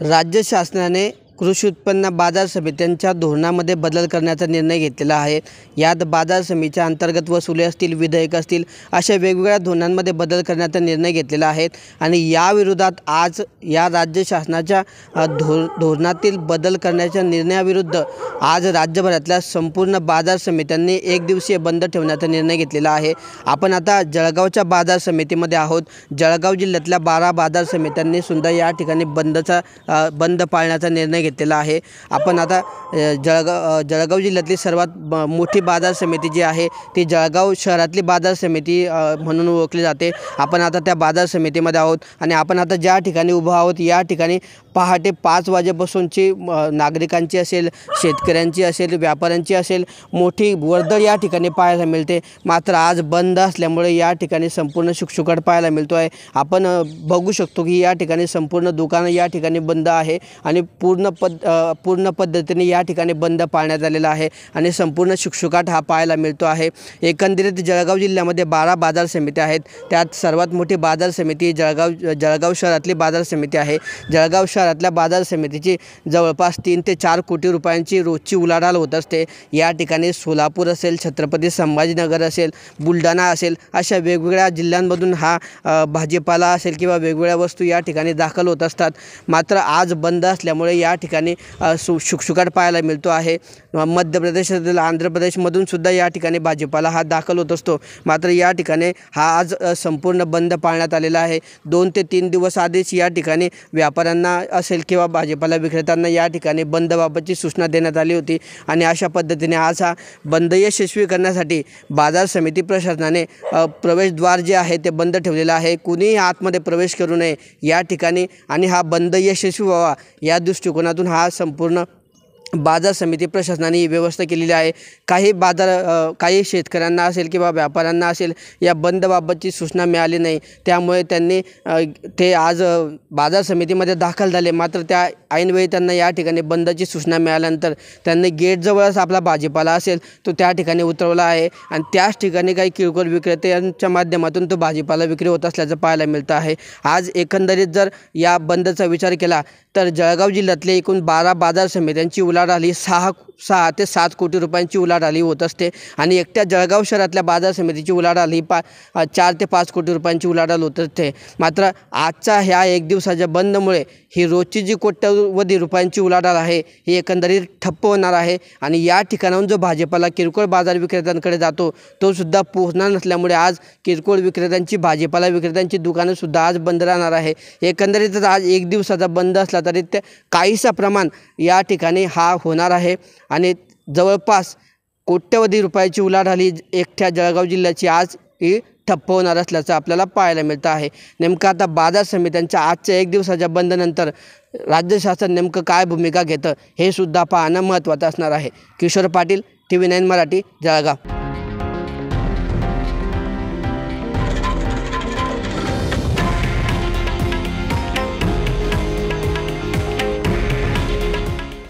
राज्य शासनाने कृषी उत्पन्न बाजार समित्यांच्या धोरणामध्ये बदल करण्याचा निर्णय घेतलेला आहे. यात बाजार समितीच्या अंतर्गत वसुली असतील विधेयक असतील अशा वेगवेगळ्या धोरणांमध्ये बदल करण्याचा निर्णय घेतलेला आहे. आणि याविरोधात आज या राज्य शासनाच्या धोर धोरणातील बदल करण्याच्या निर्णयाविरुद्ध आज राज्यभरातल्या संपूर्ण बाजार समित्यांनी एक दिवसीय बंद ठेवण्याचा निर्णय घेतलेला आहे. आपण आता जळगावच्या बाजार समितीमध्ये आहोत. जळगाव जिल्ह्यातल्या बारा बाजार समित्यांनी सुद्धा या ठिकाणी बंदचा बंद पाळण्याचा निर्णय घेतलेला आहे. आपण आता जळगाव जळगाव जिल्ह्यातली सर्वात मोठी बाजार समिती जी आहे ती जळगाव शहरातली बाजार समिती म्हणून ओळखली जाते. आपण आता त्या बाजार समितीमध्ये आहोत आणि आपण आता ज्या ठिकाणी उभं आहोत या ठिकाणी पहाटे पाच वाजेपासूनची नागरिकांची असेल शेतकऱ्यांची असेल व्यापाऱ्यांची असेल मोठी वर्दळ या ठिकाणी पाहायला मिळते. मात्र आज बंद असल्यामुळे या ठिकाणी संपूर्ण शुकशुकाट पाहायला मिळतो आहे आपण बघू शकतो की या ठिकाणी संपूर्ण दुकानं या ठिकाणी बंद आहे आणि पूर्ण पद पूर्ण पद्धतीने या ठिकाणी बंद पाळण्यात आलेला आहे आणि संपूर्ण शुकशुकाट हा पाहायला मिळतो आहे. एकंदरीत जळगाव जिल्ह्यामध्ये बारा बाजार समित्या आहेत. त्यात सर्वात मोठी बाजार समिती जळगाव जळगाव शहरातली बाजार समिती आहे. जळगाव शहरातल्या बाजार समितीची जवळपास तीन ते चार कोटी रुपयांची रोजची उलाढाल होत असते. या ठिकाणी सोलापूर असेल छत्रपती संभाजीनगर असेल बुलढाणा असेल अशा वेगवेगळ्या जिल्ह्यांमधून हा भाजीपाला असेल किंवा वेगवेगळ्या वस्तू या ठिकाणी दाखल होत असतात. मात्र आज बंद असल्यामुळे या ठिकाणी ठिकाणी सु शुकशुकाट पाहायला मिळतो आहे. मध्य प्रदेशातील आंध्र प्रदेशमधून सुद्धा या ठिकाणी भाजीपाला हा दाखल होत असतो. मात्र या ठिकाणी हा आज संपूर्ण बंद पाळण्यात आलेला आहे. दोन ते तीन दिवस आधीच या ठिकाणी व्यापाऱ्यांना असेल किंवा भाजीपाला विक्रेत्यांना या ठिकाणी बंदबाबतची सूचना देण्यात आली होती. आणि अशा पद्धतीने आज हा बंद यशस्वी करण्यासाठी बाजार समिती प्रशासनाने प्रवेशद्वार जे आहे ते बंद ठेवलेलं आहे. कुणीही आतमध्ये प्रवेश करू नये या ठिकाणी आणि हा बंद यशस्वी व्हावा या दृष्टिकोनातून हा संपूर्ण बाजार समिती प्रशासनाने ही व्यवस्था केलेली आहे. काही बाजार काही शेतकऱ्यांना असेल किंवा व्यापाऱ्यांना असेल या बंदबाबतची सूचना मिळाली नाही. त्यामुळे त्यांनी ते आज बाजार समितीमध्ये दाखल झाले. मात्र त्या ऐनवेळी त्यांना या ठिकाणी बंदची सूचना मिळाल्यानंतर त्यांनी गेटजवळच आपला भाजीपाला असेल तो त्या ठिकाणी उतरवला आहे. आणि त्याच ठिकाणी काही किरकोळ विक्रेत्यांच्या माध्यमातून तो भाजीपाला विक्री होत असल्याचं पाहायला मिळतं आहे. आज एकंदरीत जर या बंदचा विचार केला तर जळगाव जिल्ह्यातले एकूण बारा बाजार समित्यांची उलाढाल ही सहा सहा ते सात कोटी रुपयांची उलाढाली होत असते. आणि एकट्या जळगाव शहरातल्या बाजार समितीची उलाढाल ही पा चार ते पाच कोटी रुपयांची उलाढाल होत असते. मात्र आजच्या ह्या एक दिवसाच्या बंदमुळे ही रोजची जी कोट्यवधी रुपयांची उलाढाल आहे ही एकंदरीत ठप्प होणार आहे. आणि या ठिकाणाहून जो भाजीपाला किरकोळ बाजार विक्रेत्यांकडे जातो तो सुद्धा पोहोचणार नसल्यामुळे आज किरकोळ विक्रेत्यांची भाजीपाला विक्रेत्यांची दुकानंसुद्धा आज बंद राहणार आहे. एकंदरीतच आज एक दिवसाचा बंद असला तरी ते काहीसा प्रमाण या ठिकाणी हा होणार आहे. आणि जवळपास कोट्यवधी रुपयाची उलाढाली एकट्या जळगाव जिल्ह्याची आज ही ठप्प होणार असल्याचं आपल्याला पाहायला मिळतं आहे. नेमकं आता बाजार समित्यांच्या आजच्या एक दिवसाच्या बंदनंतर राज्य शासन नेमकं काय भूमिका घेतं हे सुद्धा पाहणं महत्त्वाचं असणार आहे. Kishor Patil T V nine Marathi Jalgaon.